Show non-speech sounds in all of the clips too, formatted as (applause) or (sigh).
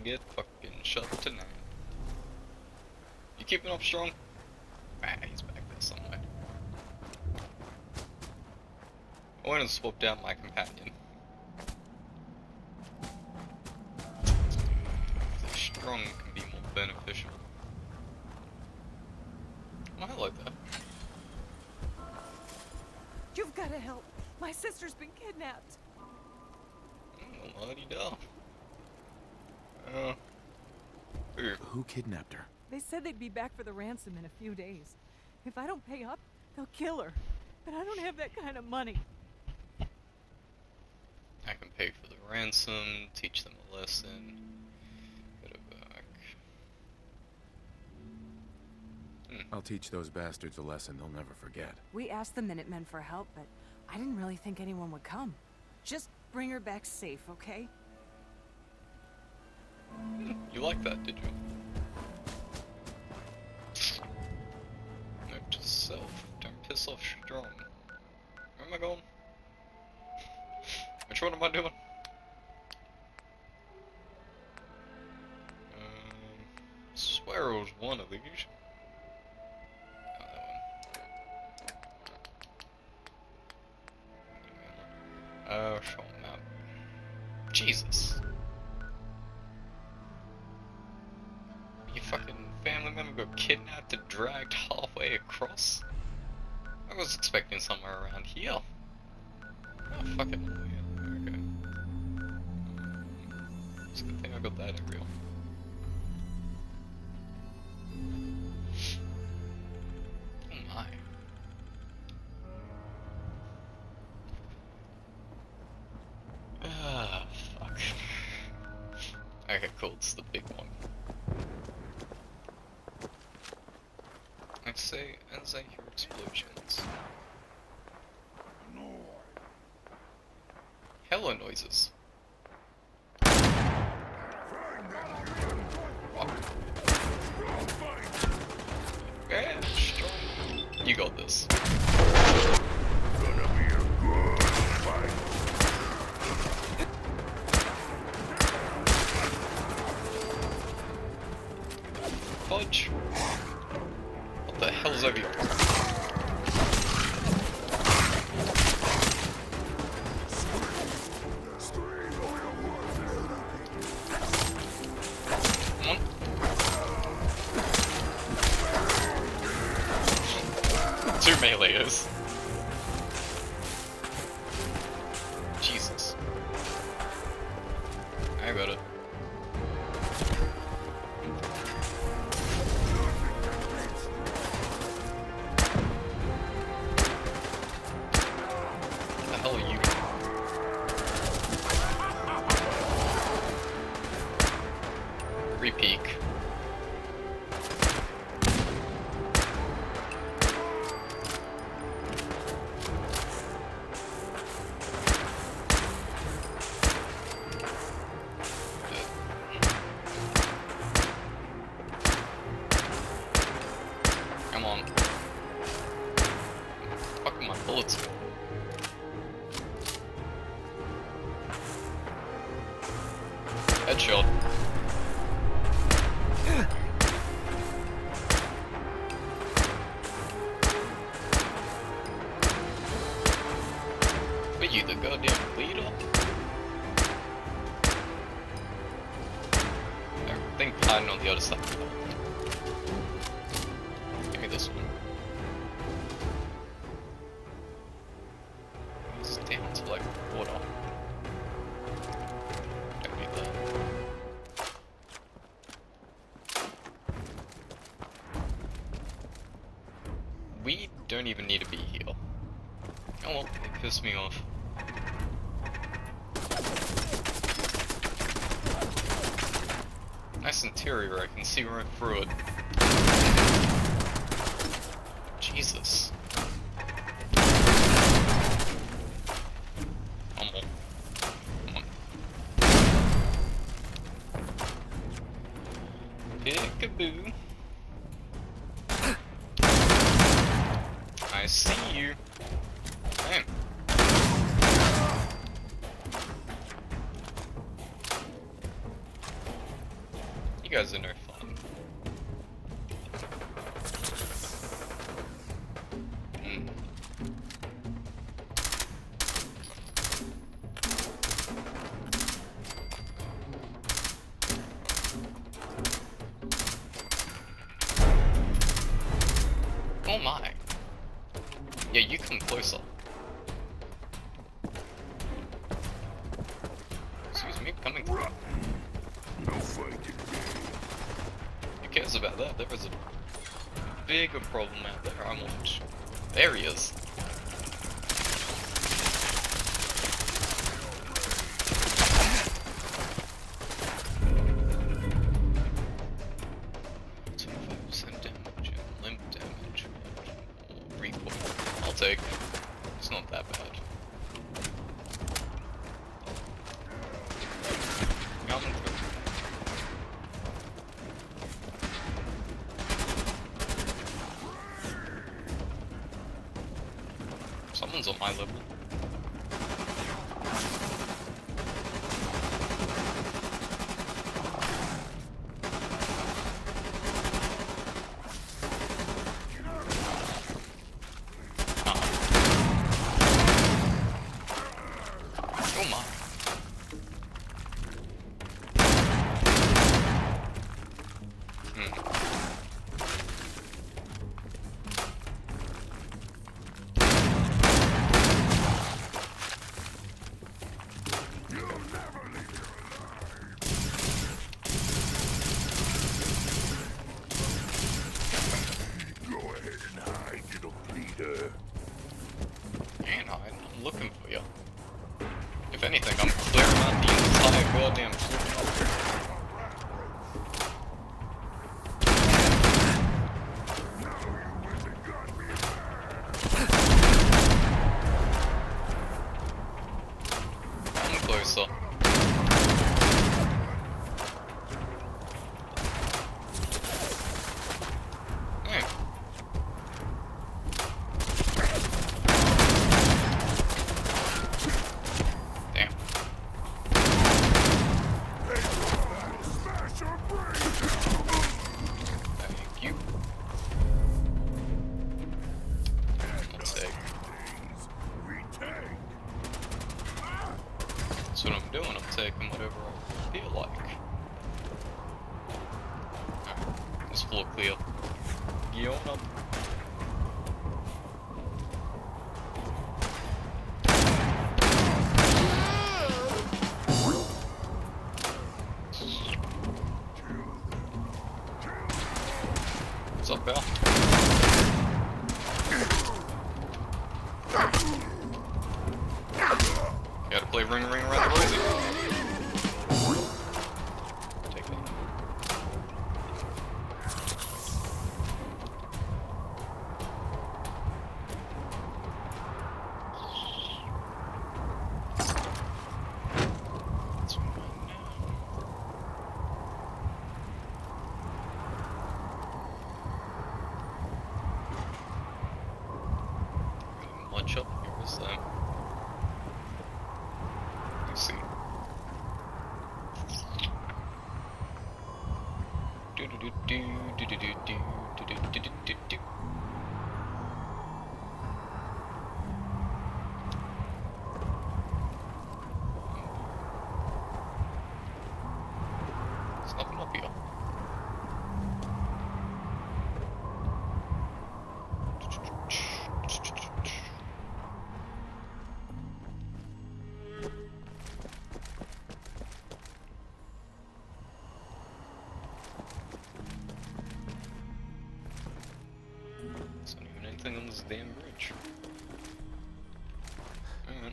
and get fucking shut tonight. You keeping up strong? Ah, he's back there somewhere. I went and swapped out my companion. Strong can be more beneficial. Oh, like that? You've got to help. My sister's been kidnapped. Mm, la di da. Uh, who? Who kidnapped her? They said they'd be back for the ransom in a few days. If I don't pay up, they'll kill her. But I don't have that kind of money. I can pay for the ransom, teach them a lesson, get it back. I'll teach those bastards a lesson they'll never forget. We asked the Minutemen for help, but I didn't really think anyone would come. Just bring her back safe, okay? (laughs) You like that, did you? Note to self, don't piss off strong. Where am I going? Which one am I doing? Um, swear one of these. Okay, cool, it's the big one. I say as I hear explosions. Hello noises. I Come. Fuck my bullets. Headshot. Don't even need to be here. Oh well, it pissed me off. Nice interior, I can see right through it. Jesus. I see you. You guys in there. about that. There was a bigger problem out there. I'm There he is. on my level. 気温が one shot from your Islam. damn bridge. Right.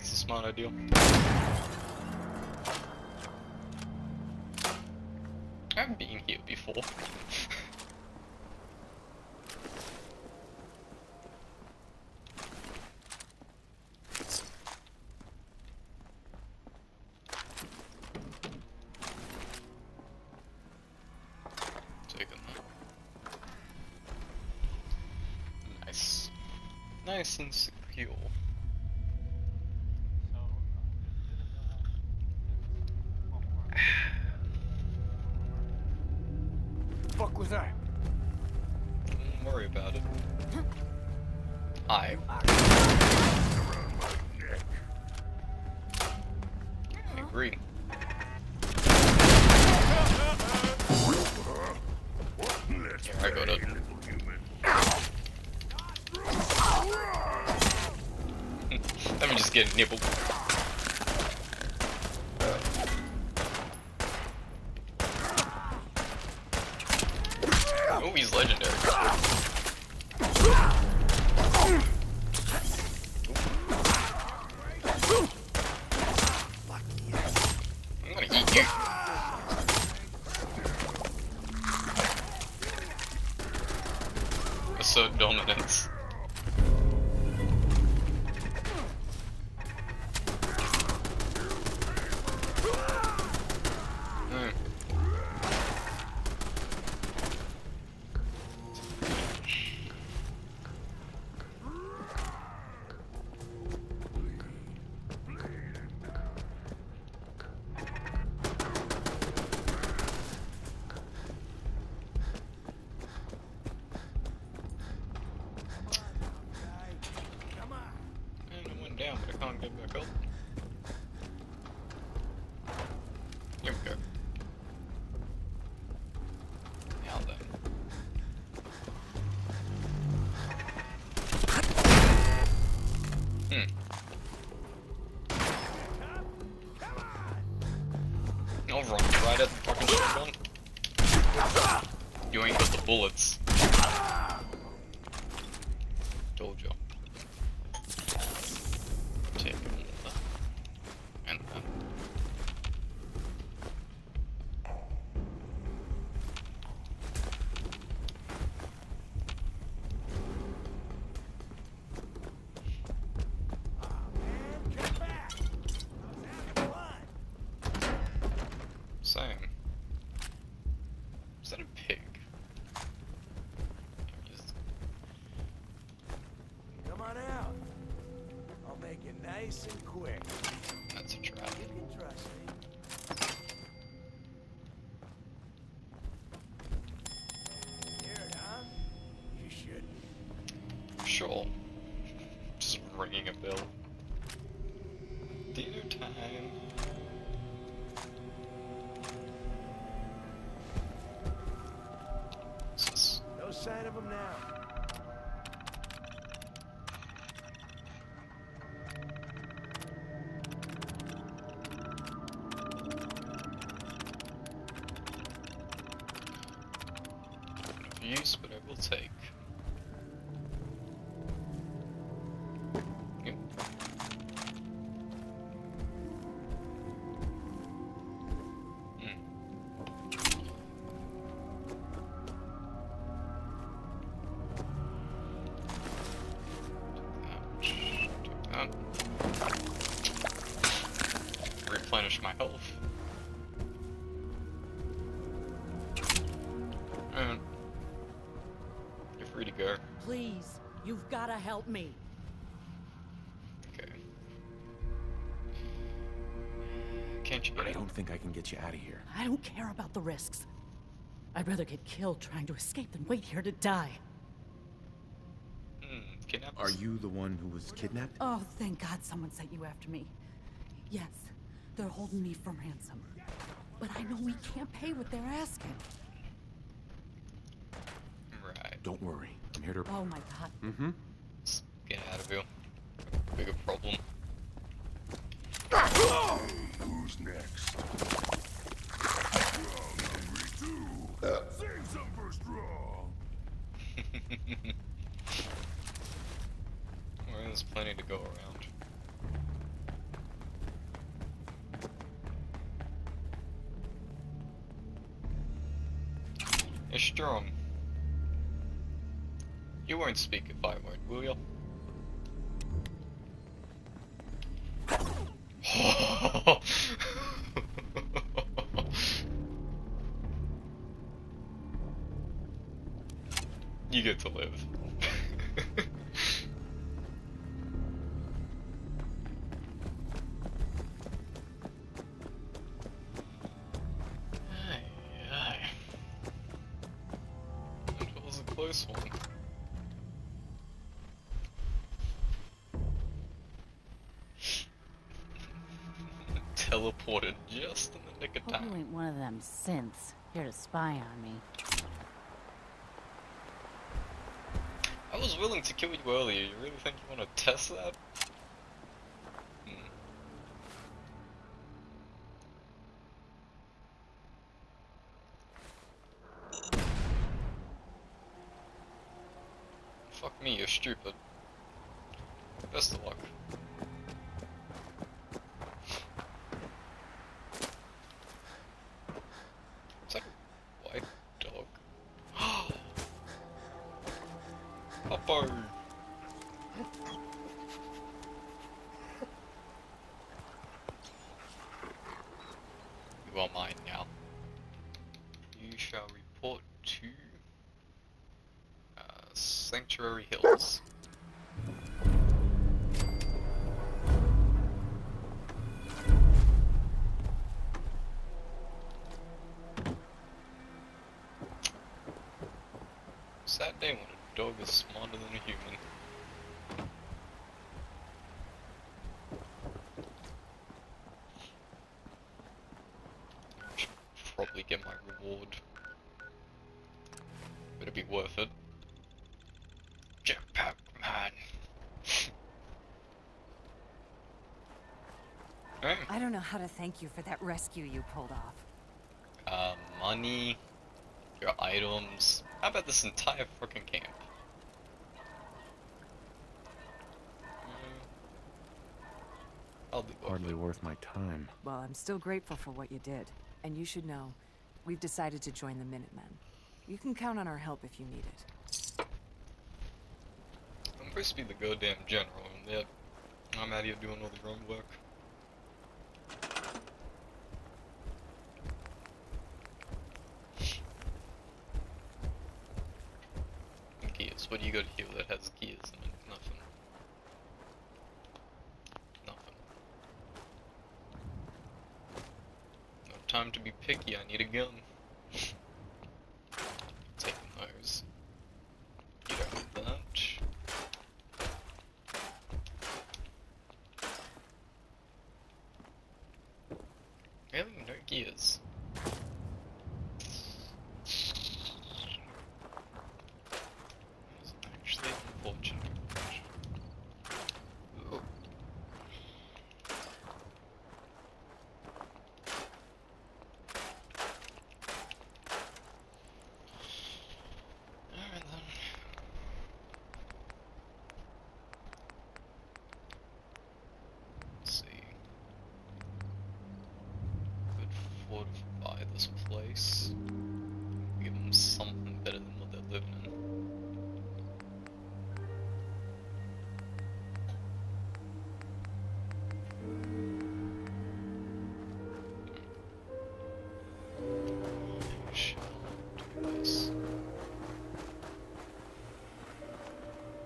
That's a smart idea? I've been here before. Nice and secure. I. (laughs) Let me just get a nice and quick. That's a trap. You can trust me. Scared, huh? You shouldn't. Sure. Just ringing a bell. Replenish my health. And you're free to go. Please, you've gotta help me. Okay. Can't you get I don't think I can get you out of here. I don't care about the risks. I'd rather get killed trying to escape than wait here to die. Hmm, kidnapped? Are you the one who was kidnapped? Oh, thank God someone sent you after me. Yes, they're holding me for ransom. But I know we can't pay what they're asking. Right. Don't worry. I'm here to. Oh my God. Mm-hmm. Get out of here. Bigger problem. Who's next? Save some for strong. (laughs) well, there's plenty to go around. Strong. You won't speak if I won't, will you? (laughs) you get to live. Teleported just in the nick of time. ain't one of them synths here to spy on me. I was willing to kill you earlier. You really think you want to test that? You are mine now. You shall report to uh, Sanctuary Hills. Sad day when a dog is smarter than a human. Should probably get my reward. Better be worth it. Jetpack man. (laughs) Hey, I don't know how to thank you for that rescue you pulled off. uh, money, your items. How about this entire freaking camp? Mm. I'll be worth Hardly worth my time. Well, I'm still grateful for what you did. And you should know, we've decided to join the Minutemen. You can count on our help if you need it. I'm supposed to be the goddamn general, and yet I'm out here doing all the grunt work. Gears. What do you got here that has gears in it? Nothing. Nothing. No time to be picky, I need a gun. Taking those. Need that. Really? No gears. This place. Give them something better than what they're living in.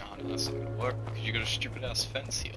Oh no, that's not gonna work because you got a stupid ass fence here.